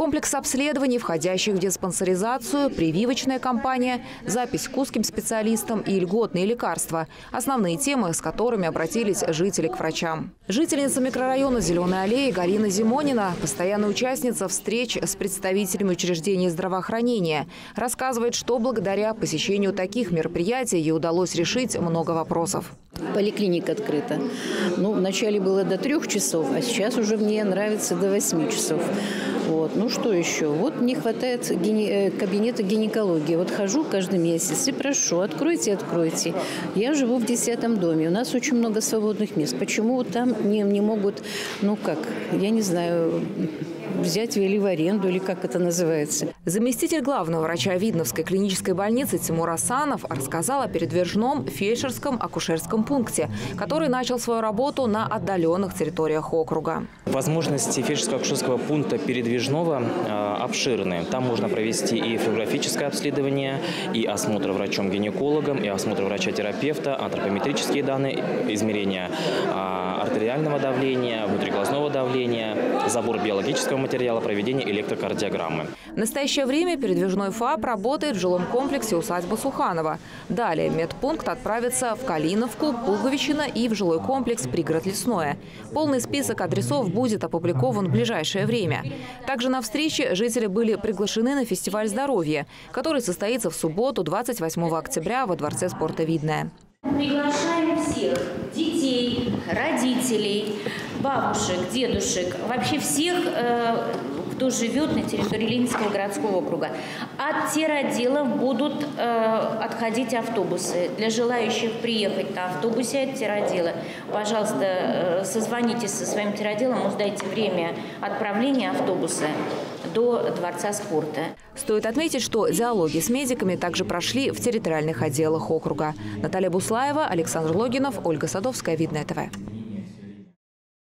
Комплекс обследований, входящих в диспансеризацию, прививочная кампания, запись к узким специалистам и льготные лекарства – основные темы, с которыми обратились жители к врачам. Жительница микрорайона Зеленой аллеи Галина Зимонина, постоянная участница встреч с представителями учреждений здравоохранения, рассказывает, что благодаря посещению таких мероприятий ей удалось решить много вопросов. Поликлиника открыта. Ну, вначале было до трех часов, а сейчас уже мне нравится до восьми часов. Вот. Ну, что еще? Вот не хватает гине... Э, кабинета гинекологии. Вот хожу каждый месяц и прошу, откройте, откройте. Я живу в десятом доме, у нас очень много свободных мест. Почему там не, не могут, ну как, я не знаю, взять или в аренду, или как это называется. Заместитель главного врача Видновской клинической больницы Тимур Асанов рассказал о передвижном фельдшерском акушерском пункте, который начал свою работу на отдаленных территориях округа. Возможности фельдшерского акушерского пункта передвижного э, обширны. Там можно провести и флюорографическое обследование, и осмотр врачом-гинекологом, и осмотр врача-терапевта, антропометрические данные, измерения э, артериального давления, внутриглазного давления, забор биологического материала, проведение электрокардиограммы. В настоящее время передвижной ФАП работает в жилом комплексе усадьбы Суханова. Далее медпункт отправится в Калиновку, Пуговичино и в жилой комплекс «Пригород Лесное». Полный список адресов будет опубликован в ближайшее время. Также на встрече жители были приглашены на фестиваль здоровья, который состоится в субботу 28 октября во Дворце спорта «Видное». Приглашаем всех детей, родителей, бабушек, дедушек, вообще всех, э, кто живет на территории Ленинского городского округа. От теродела будут э, отходить автобусы. Для желающих приехать на автобусе от теродела, пожалуйста, э, созвонитесь со своим терроделом, узнайте время отправления автобуса до Дворца спорта. Стоит отметить, что диалоги с медиками также прошли в территориальных отделах округа. Наталья Буслаева, Александр Логинов, Ольга Садовская, Видное ТВ.